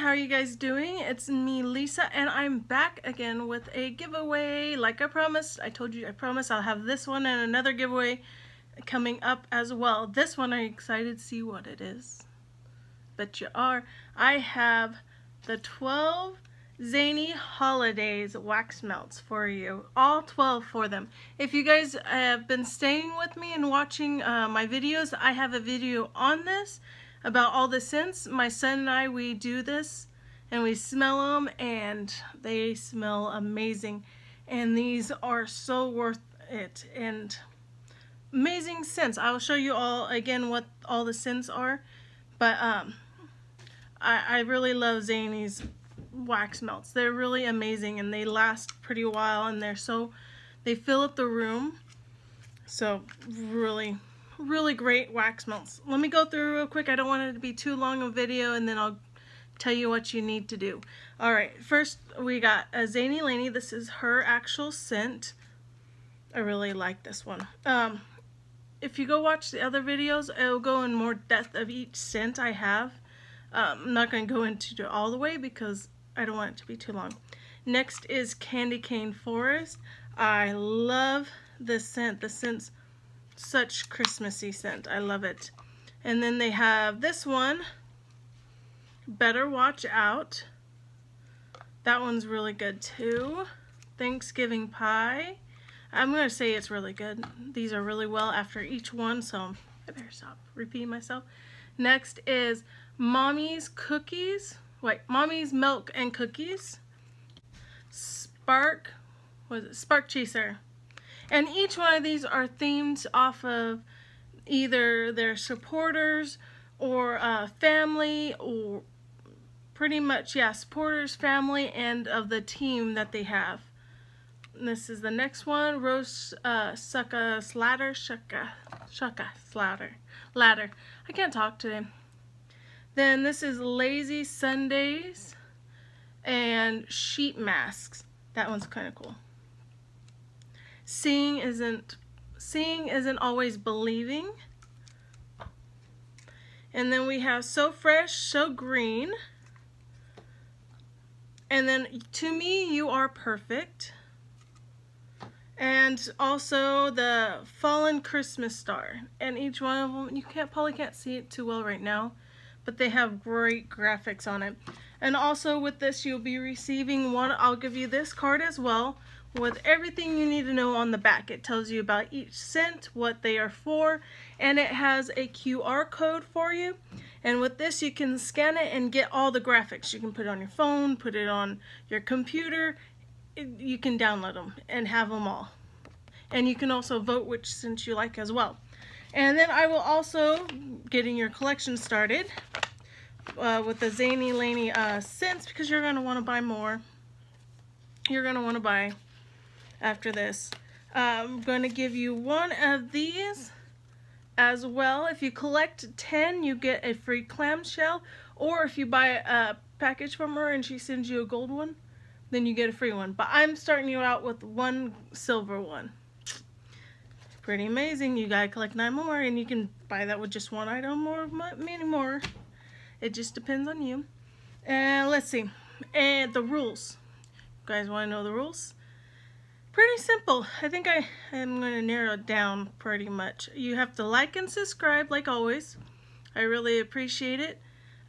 How are you guys doing? It's me, Lisa, and I'm back again with a giveaway. Like I promised, I told you I promise I'll have this one and another giveaway coming up as well. This one, are you excited to see what it is? Bet you are. I have the 12 Zainey Holidays wax melts for you. All 12 for them. If you guys have been staying with me and watching uh, my videos, I have a video on this about all the scents. My son and I, we do this and we smell them and they smell amazing. And these are so worth it and amazing scents. I will show you all again what all the scents are. But um, I, I really love Zainey's wax melts. They're really amazing and they last pretty while and they're so, they fill up the room. So really really great wax melts. Let me go through real quick. I don't want it to be too long a video and then I'll tell you what you need to do. Alright, first we got a Zainey Laney. This is her actual scent. I really like this one. Um, if you go watch the other videos, I'll go in more depth of each scent I have. Um, I'm not going to go into it all the way because I don't want it to be too long. Next is Candy Cane Forest. I love this scent. The scent's such Christmassy scent. I love it. And then they have this one, Better Watch Out. That one's really good too. Thanksgiving Pie. I'm going to say it's really good. These are really well after each one, so I better stop repeating myself. Next is Mommy's Cookies. Wait, Mommy's Milk and Cookies. Spark, was it? Spark Chaser. And each one of these are themed off of either their supporters or uh, family or pretty much, yeah, supporters, family, and of the team that they have. And this is the next one, Rose uh, Sucka Slatter, Shucka, Shucka Slatter, Ladder. I can't talk today. Then this is Lazy Sundays and Sheet Masks. That one's kind of cool. Seeing isn't seeing isn't always believing. And then we have So Fresh, So Green. And then To Me, You Are Perfect. And also the Fallen Christmas Star. And each one of them, you can't probably can't see it too well right now, but they have great graphics on it. And also with this, you'll be receiving one, I'll give you this card as well, with everything you need to know on the back. It tells you about each scent, what they are for, and it has a QR code for you. And with this, you can scan it and get all the graphics. You can put it on your phone, put it on your computer. You can download them and have them all. And you can also vote which scent you like as well. And then I will also, getting your collection started, uh, with the Zainey Laney uh, scents, because you're going to want to buy more. You're going to want to buy after this. I'm going to give you one of these as well. If you collect 10, you get a free clamshell. Or if you buy a package from her and she sends you a gold one, then you get a free one. But I'm starting you out with one silver one. Pretty amazing. You gotta collect nine more and you can buy that with just one item or many more. It just depends on you. And let's see. And the rules. You guys want to know the rules? Pretty simple. I think I am going to narrow it down pretty much. You have to like and subscribe like always. I really appreciate it.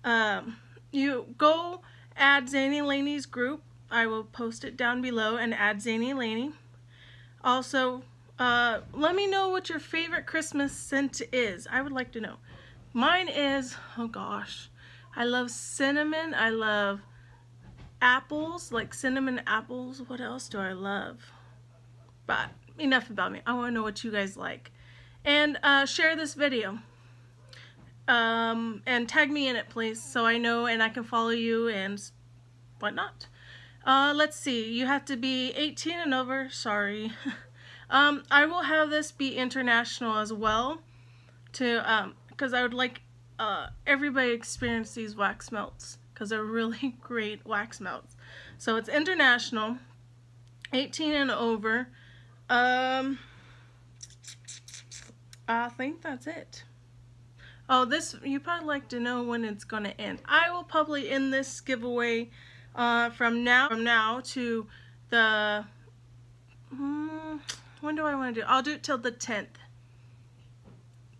Um, you go add Zainey Laney's group. I will post it down below and add Zainey Laney. Also, uh, let me know what your favorite Christmas scent is. I would like to know. Mine is, oh gosh, I love cinnamon. I love apples, like cinnamon apples. What else do I love? But enough about me. I want to know what you guys like. And uh, share this video. Um, and tag me in it, please, so I know and I can follow you and whatnot. Uh, let's see. You have to be 18 and over. Sorry. um, I will have this be international as well, to um, because I would like uh, everybody experience these wax melts because they're really great wax melts. So it's international, 18 and over. Um, I think that's it. Oh, this, you probably like to know when it's going to end. I will probably end this giveaway uh, from now from now to the, hmm, when do I want to do I'll do it till the 10th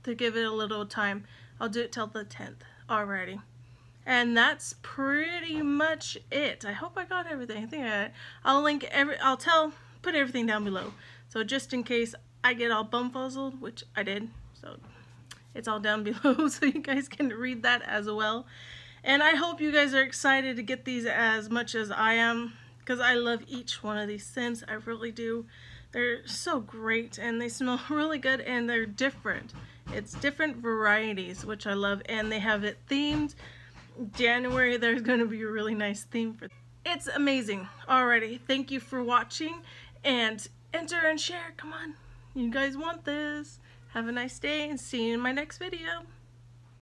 to give it a little time. I'll do it till the 10th already. And that's pretty much it. I hope I got everything. I think I, I'll link every, I'll tell, put everything down below. So just in case I get all bumfuzzled, which I did, so it's all down below so you guys can read that as well. And I hope you guys are excited to get these as much as I am because I love each one of these scents. I really do. They're so great and they smell really good and they're different. It's different varieties, which I love, and they have it themed. January, there's going to be a really nice theme for It's amazing already. Thank you for watching and enter and share. Come on. You guys want this. Have a nice day and see you in my next video.